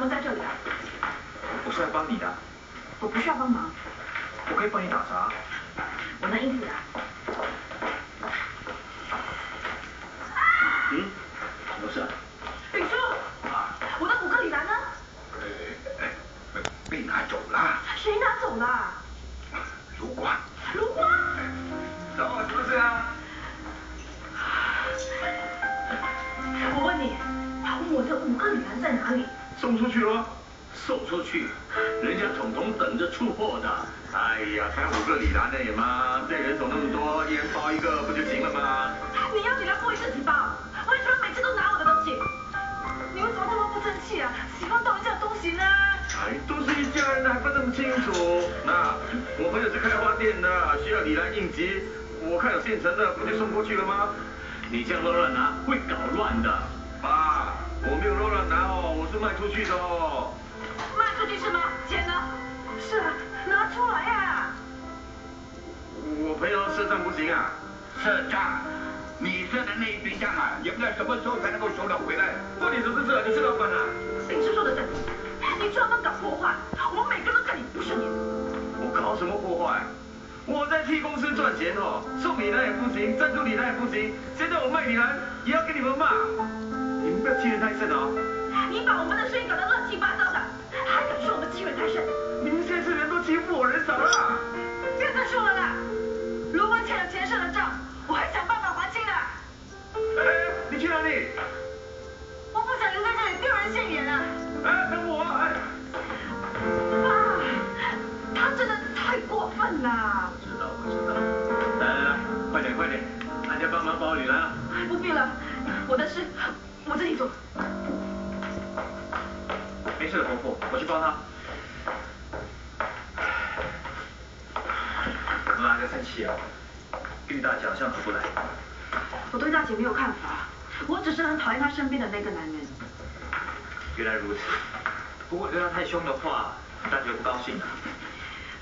么在这里啊？我是来帮你的，我不需要帮忙，我可以帮你打杂。我能应付的。嗯？什么事啊？炳叔，我的骨科里兰呢？被拿走了。谁拿走了？在哪里？送出去了。送出去，人家统统等着出货的。哎呀，才五个李兰的也吗？这人手那么多，一人包一个不就行了吗？你要你来不会自己包，为什么每次都拿我的东西？你为什么这么不争气啊？喜欢动人家的东西呢？哎，都是一家人的，还分那么清楚？那我朋友是开花店的，需要你来应急，我看有现成的，不就送过去了吗？你这样乱乱拿，会搞乱的。爸，我没有乱乱拿哦，我是卖出去的哦。卖出去是吗？钱呢？是啊，拿出来呀！我朋友赊账不行啊。赊账？你赊的那一笔账啊，也不知道什么时候才能够收得回来。问题就是这，你是老板啊。谁是说的对，你专门搞破坏，我们每个人都看你不顺眼。我搞什么破坏？我在替公司赚钱哦，送礼来也不行，赞助礼来也不行，现在我卖礼来也要给你们骂，不要欺人太甚啊。你把我们的生意搞得乱七八糟的，还敢说我们欺人太甚？你们现在是人多欺负我，人少了。别再说了啦，卢文欠了钱赊了账，我会想办法还清的。哎，你去哪里？我不想留在这里丢人现眼啊。哎，等我，哎。爸，他真的太过分了。知道，我知道。来来来，快点快点，大家帮忙包里来啊。不必了，我的事我自己做。没事的，伯父，我去帮他。怎么还在生气啊？跟你大姐好像合不来。我对大姐没有看法，我只是很讨厌她身边的那个男人。原来如此。不过对她太凶的话，大姐会不高兴的。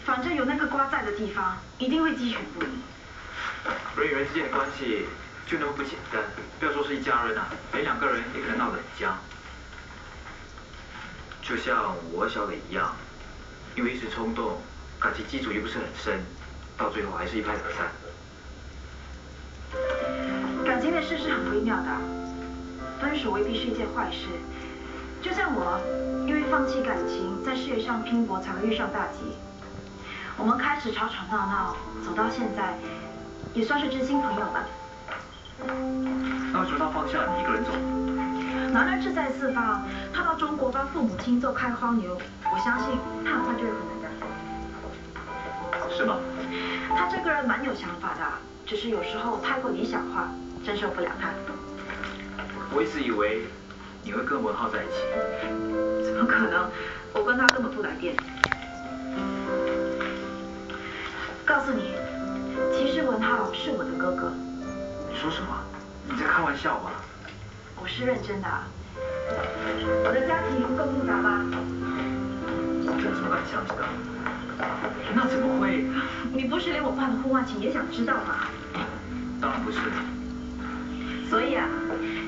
反正有那个瓜在的地方，一定会鸡犬不宁。人与人之间的关系就那么不简单，不要说是一家人啊，连两个人也可能闹得很僵。就像我和小磊一样，因为一时冲动，感情基础又不是很深，到最后还是一拍两散。感情的事是很微妙的，分手未必是一件坏事。就像我，因为放弃感情，在事业上拼搏，才会遇上大吉。我们开始吵吵闹闹，走到现在，也算是知心朋友吧。那为什么他放下你一个人走？男人志在四方，他到中国帮父母亲做开荒牛，我相信他很快就会回来的。是吗？他这个人蛮有想法的，只是有时候太过理想化，真受不了他。我一直以为你会跟文浩在一起。怎么可能？我跟他根本不来电。告诉你，其实文浩是我的哥哥。你说什么？你在开玩笑吧？我是认真的。我的家庭够复杂吧？这有什么敢想的？那怎么会？你不是连我爸的婚外情也想知道吗？当然不是。所以啊，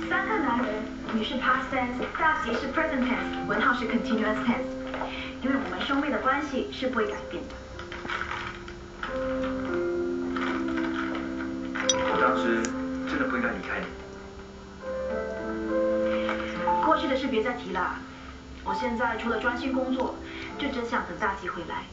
三个男人，你是 past tense，大吉是 present tense，文浩是 continuous tense，因为我们兄妹的关系是不会改变的。过去的事别再提了，我现在除了专心工作，就只想等大吉回来。